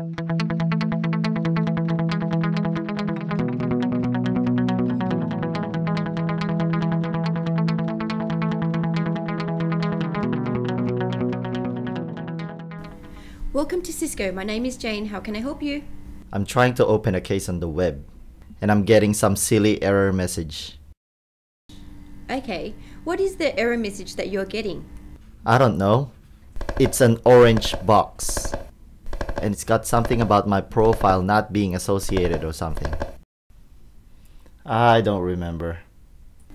Welcome to Cisco. My name is Jane. How can I help you? I'm trying to open a case on the web and I'm getting some silly error message. Okay, what is the error message that you're getting? I don't know. It's an orange box. And it's got something about my profile not being associated or something. I don't remember.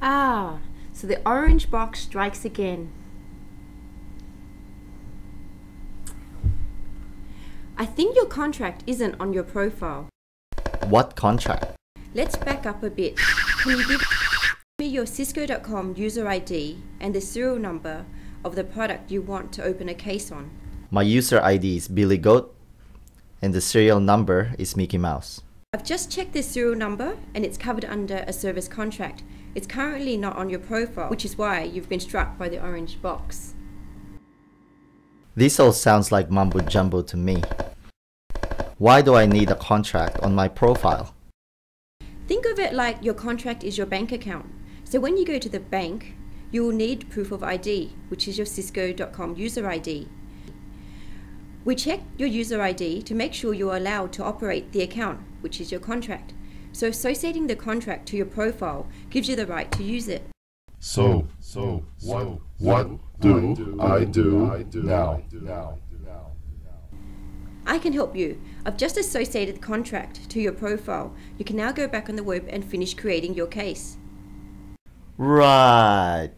Ah, so the orange box strikes again. I think your contract isn't on your profile. What contract? Let's back up a bit. Can you give me your Cisco.com user ID and the serial number of the product you want to open a case on? My user ID is Billy Goat and the serial number is Mickey Mouse. I've just checked this serial number and it's covered under a service contract. It's currently not on your profile, which is why you've been struck by the orange box. This all sounds like mumbo jumbo to me. Why do I need a contract on my profile? Think of it like your contract is your bank account. So when you go to the bank, you will need proof of ID, which is your Cisco.com user ID. We check your user ID to make sure you're allowed to operate the account, which is your contract. So associating the contract to your profile gives you the right to use it. So, so, what, what do I do now? I can help you. I've just associated the contract to your profile. You can now go back on the web and finish creating your case. Right.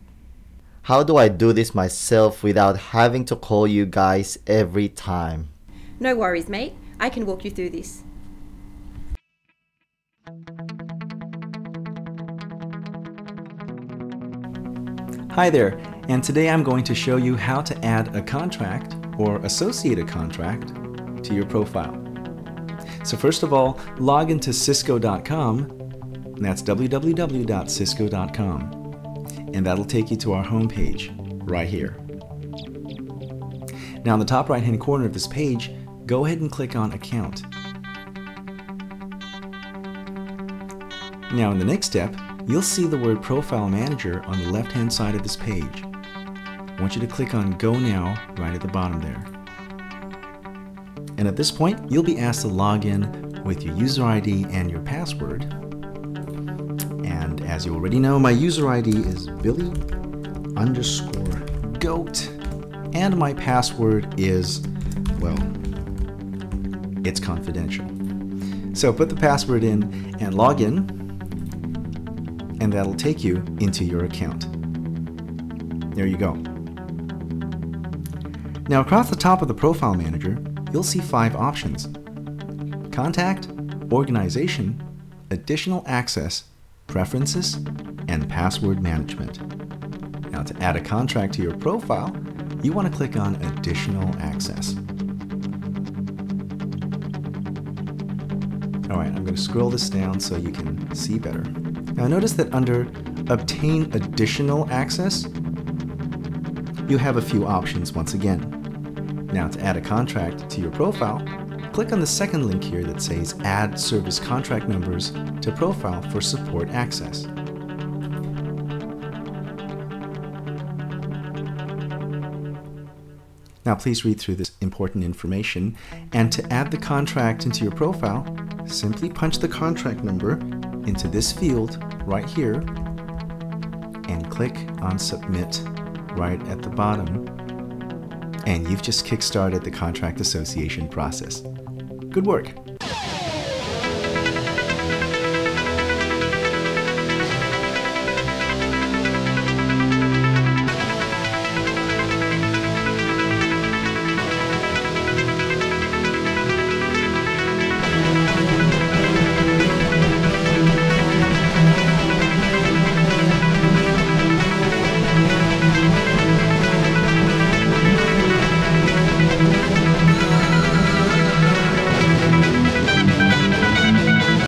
How do I do this myself without having to call you guys every time? No worries, mate. I can walk you through this. Hi there, and today I'm going to show you how to add a contract or associate a contract to your profile. So first of all, log into cisco.com, that's www.cisco.com, and that'll take you to our homepage right here. Now in the top right hand corner of this page, go ahead and click on Account. Now in the next step, you'll see the word Profile Manager on the left hand side of this page. I want you to click on Go Now right at the bottom there. And at this point, you'll be asked to log in with your user ID and your password. As you already know, my user ID is Billy underscore goat. And my password is, well, it's confidential. So put the password in and log in, and that'll take you into your account. There you go. Now across the top of the Profile Manager, you'll see five options. Contact, Organization, Additional Access, Preferences, and Password Management. Now to add a contract to your profile, you want to click on Additional Access. Alright, I'm going to scroll this down so you can see better. Now notice that under Obtain Additional Access, you have a few options once again. Now to add a contract to your profile, click on the second link here that says Add Service Contract Numbers to Profile for Support Access. Now please read through this important information and to add the contract into your profile, simply punch the contract number into this field right here and click on Submit right at the bottom and you've just kickstarted the contract association process. Good work!